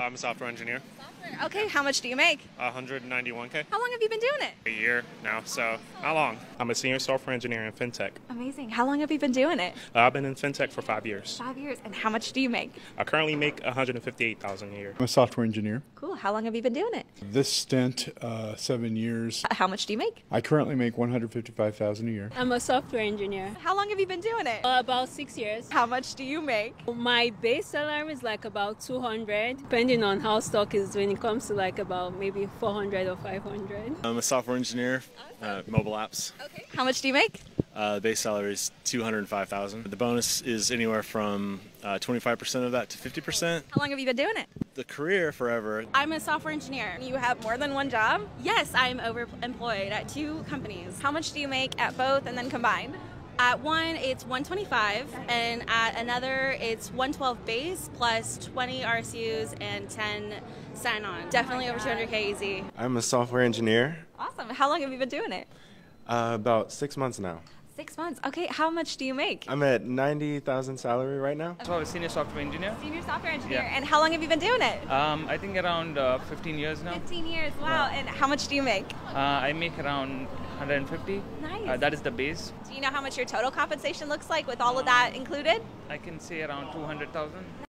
I'm a software engineer. Okay, how much do you make? 191k How long have you been doing it? a year now, so not long. I'm a senior software engineer in fintech. Amazing. How long have you been doing it? Uh, I've been in fintech for five years. Five years. And how much do you make? I currently make 158,000 a year. I'm a software engineer. Cool. How long have you been doing it? This stint, uh, seven years. How much do you make? I currently make 155,000 a year. I'm a software engineer. How long have you been doing it? Uh, about six years. How much do you make? My base salary is like about 200, depending on how stock is when It comes to like about maybe 400 or 500. I'm a software engineer, uh, mobile apps. Okay. How much do you make? Uh, the base salary is 205,000. The bonus is anywhere from uh, 25% of that to 50%. How long have you been doing it? The career forever. I'm a software engineer. You have more than one job? Yes, I'm overemployed at two companies. How much do you make at both and then combined? At one, it's 125, and at another, it's 112 base plus 20 RSUs and 10 sign on. Definitely over 200K easy. I'm a software engineer. Awesome. How long have you been doing it? Uh, about six months now. Six months. Okay. How much do you make? I'm at 90,000 salary right now. So I'm a senior software engineer. Senior software engineer. Yeah. And how long have you been doing it? Um, I think around uh, 15 years now. 15 years. Wow. And how much do you make? Uh, I make around 150. Nice. Uh, that is the base. Do you know how much your total compensation looks like with all of that included? I can say around 200,000.